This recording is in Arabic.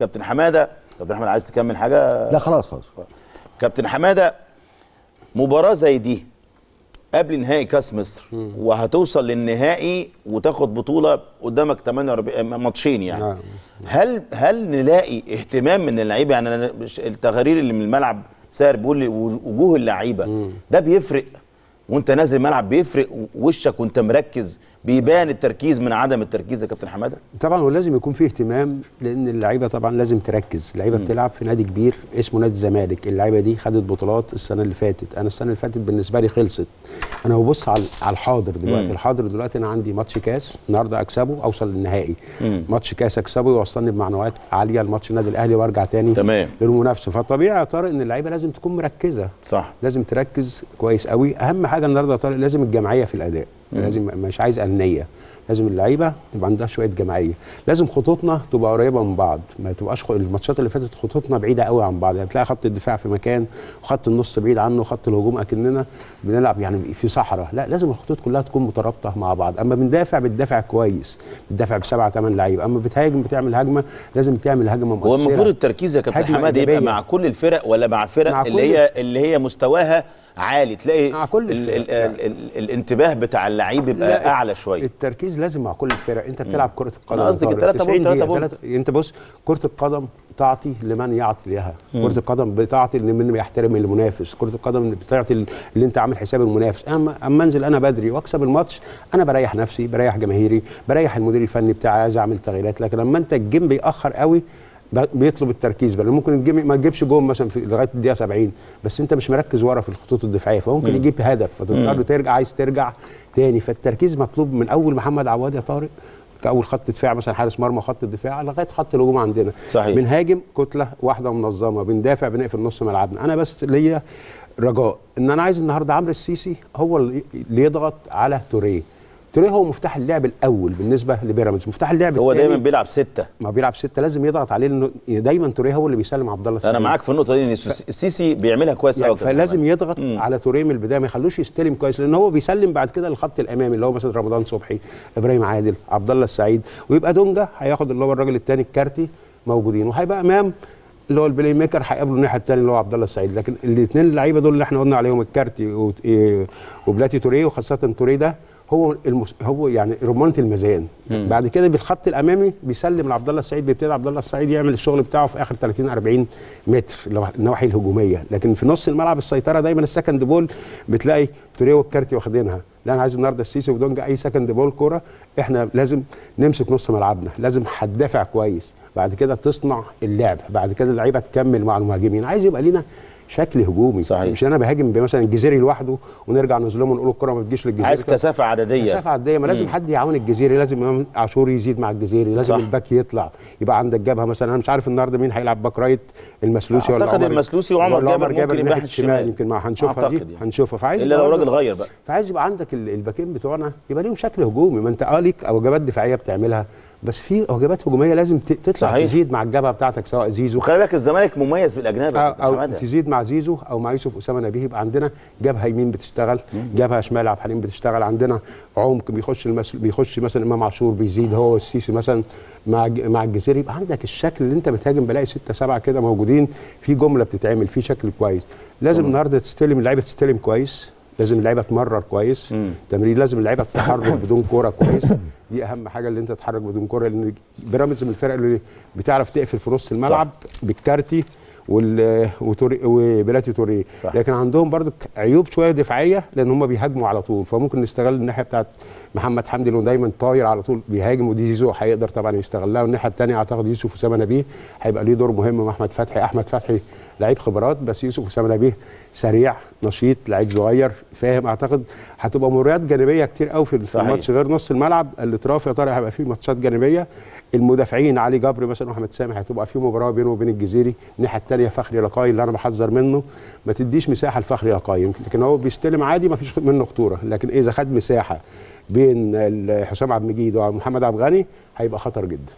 كابتن حماده كابتن احمد عايز تكمل حاجة؟ لا خلاص خلاص. كابتن حماده مباراه زي دي قبل نهائي كاس مصر وهتوصل للنهائي وتاخد بطوله قدامك 48 ماتشين يعني. نعم. هل هل نلاقي اهتمام من اللعيبه؟ يعني التغارير اللي من الملعب سار بيقول لي وجوه اللعيبه. ده بيفرق. وانت نازل الملعب بيفرق وشك وانت مركز. بيبان التركيز من عدم التركيز يا كابتن حماده؟ طبعا ولازم يكون فيه اهتمام لأن اللعيبة طبعا لازم تركز. اللعيبة بتلعب في نادي كبير اسمه نادي الزمالك. اللعيبة دي خدت بطولات السنة اللي فاتت. أنا السنة اللي فاتت بالنسبة لي خلصت. أنا ببص على الحاضر دلوقتي مم. الحاضر دلوقتي أنا عندي ماتش كاس النهارده أكسبه أوصل للنهائي. مم. ماتش كاس أكسبه يوصلني بمعنويات عالية لماتش النادي الأهلي وأرجع تاني تمام. للمنافسة. فطبيعي يا طارق إن اللعيبة لازم تكون مركزة. صح. لازم تركز كويس قوي أهم حاجة النهارده يا طارق لازم الجماعيه في الأداء. لازم مش عايز انيه لازم اللعيبة تبقى عندها شوية جماعية. لازم خطوطنا تبقى قريبة من بعض. ما تبقاش خ... الماتشات اللي فاتت خطوطنا بعيدة قوي عن بعض. يعني تلاقي خط الدفاع في مكان وخط النص بعيد عنه وخط الهجوم أكننا بنلعب يعني في صحراء. لا لازم الخطوط كلها تكون مترابطة مع بعض. أما بندافع بتدافع كويس. بتدافع بسبعة ثمان لعيبة. أما بتهاجم بتعمل هجمة لازم تعمل هجمة مؤثرة. هو المفروض التركيز يا كابتن حماده يبقى. مع كل الفرق ولا مع فرق مع اللي هي اللي هي مستواها عالي تلاقي مع كل ال الفرق. ال ال ال الانتباه بتاع اللعيب يبقى أعلى شوية. التركيز لازم مع كل الفرق. أنت بتلعب كرة القدم أنا قصدي طارق. التلاتة 90 point، أنت بص كرة القدم تعطي لمن يعطي لها. كرة القدم بتعطي لمن يحترم المنافس. كرة القدم بتعطي اللي أنت عامل حساب المنافس. اما أما أنزل أنا بدري وأكسب الماتش أنا بريح نفسي بريح جماهيري بريح المدير الفني بتاعي عايز أعمل تغييرات. لكن لما أنت ال game بيأخر قوي بيطلب التركيز بقى. ممكن ال game ما تجيبش جول مثلا في لغاية الدقيقة 70 بس انت مش مركز ورا في الخطوط الدفاعية فممكن يجيب هدف فتضطر ترجع عايز ترجع تاني. فالتركيز مطلوب من أول محمد عواد يا طارق كأول خط دفاع مثلا حارس مرمى خط الدفاع لغاية خط الهجوم عندنا. صحيح. بنهاجم كتلة واحدة منظمه بندافع بنقفل نص ملعبنا. أنا بس ليا رجاء إن أنا عايز النهارده عمرو السيسي هو اللي اللي يضغط على توريه. توريه هو مفتاح اللعب الأول بالنسبة لبيراميدز. مفتاح اللعب هو دايما بيلعب ستة. ما بيلعب ستة. لازم يضغط عليه لأنه دايما توريه هو اللي بيسلم عبد الله أنا السعيد. معاك في النقطة دي إن السيسي- السيسي بيعملها كويس يعني قوي فلازم يضغط مم. على توريه من البداية ما يخلوش يستلم كويس لأن هو بيسلم بعد كده للخط الأمامي اللي هو مثلا رمضان صبحي إبراهيم عادل عبد الله السعيد. ويبقى دونجا هياخد اللي هو الراجل الثاني الكارتي موجودين. وهيبقى أمام اللي هو ال playmaker هيقابله الناحية الثانية اللي هو عبد الله السعيد. لكن الاثنين اللعيبة دول اللي إحنا قلنا عليهم الكارتي إيه وبلاتي توريه وخاصة توريه ده هو المس... هو يعني رمانه الميزان. بعد كده بالخط الأمامي بيسلم لعبد الله السعيد بيبتدي عبد الله السعيد يعمل الشغل بتاعه في آخر 30 40 متر النواحي الهجومية. لكن في نص الملعب السيطرة دايما ال second ball بتلاقي توريه والكارتي واخدينها. لا أنا عايز النهارده السيسي ودونجا أي second ball كورة إحنا لازم نمسك نص ملعبنا لازم هتدافع كويس. بعد كده تصنع اللعب بعد كده اللعيبة تكمل مع المهاجمين. عايز يبقى لينا شكل هجومي. صحيح. مش أنا بهاجم مثلا الجزيري لوحده ونرجع نظلمه ونقول الكرة ما تجيش للجزيري. عايز كثافة عددية. كثافة عددية ما لازم حد يعاون الجزيري لازم إمام عاشور يزيد مع الجزيري لازم صح. ال back يطلع. يبقى عندك جبهة مثلا أنا مش عارف النهارده مين هيلعب back right المسلوسي ولا أعتقد عمر- المسلوسي وعمر ولا جابر ممكن يبقى الشمال. يمكن ما هنشوفها دي يعني. هنشوفها. فعايز إلا لو راجل غير بقى. فعايز يبقى عندك ال back ين بتوعنا يبقى ليهم شكل هجومي. ما انت آه ليك واجبات دفاعية بتعملها بس في واجبات هجومية لازم تطلع صحيح. تزيد مع الجبهة بتاعتك سواء زيزو. وخلي بالك الزمالك مميز في الأجناب، كابتن أو تزيد مع زيزو أو مع يوسف أسامة نبيه يبقى عندنا جبهة يمين بتشتغل جبهة شمال عبد الحليم بتشتغل عندنا. عمق بيخش المس... بيخش مثلا إمام عاشور بيزيد هو والسيسي مثلا مع مع الجزيري يبقى عندك الشكل اللي أنت بتهاجم بلاقي ستة سبعة كده موجودين. في جملة بتتعمل في شكل كويس. لازم النهارده تستلم اللعيبه تستلم كويس. لازم اللعيبة تمرر كويس. تمرير لازم اللعيبة تتحرك بدون كورة كويس. دي أهم حاجة اللي أنت تتحرك بدون كورة لأن بيراميدز من الفرق اللي بتعرف تقفل في نص الملعب بالكارتي. وبلاتي توريه. لكن عندهم برضو عيوب شوية دفاعية لأن هم بيهاجموا على طول. فممكن نستغل الناحية بتاعت محمد حمدي اللي دايما طاير على طول بيهاجم ودي زيزو هيقدر طبعا يستغلها. والناحية الثانية أعتقد يوسف أسامة نبيه هيبقى ليه دور مهم. مع احمد فتحي أحمد فتحي لعيب خبرات بس يوسف أسامة نبيه سريع نشيط لعيب صغير فاهم. أعتقد هتبقى مباريات جانبية كتير قوي في. الماتش غير نص الملعب. الاطراف يا ترى هيبقى فيه ماتشات جانبية؟ المدافعين علي جبر مثلا وأحمد سامح هتبقى في مباراة بينه وبين الجزيري. الناحية الثانية فخري لقاي اللي أنا بحذر منه. ما تديش مساحة لفخري لقاي. لكن هو بيستلم عادي ما فيش منه خطورة. لكن إذا خد مساحة بين حسام عبد المجيد ومحمد عبد الغني هيبقى خطر جدا.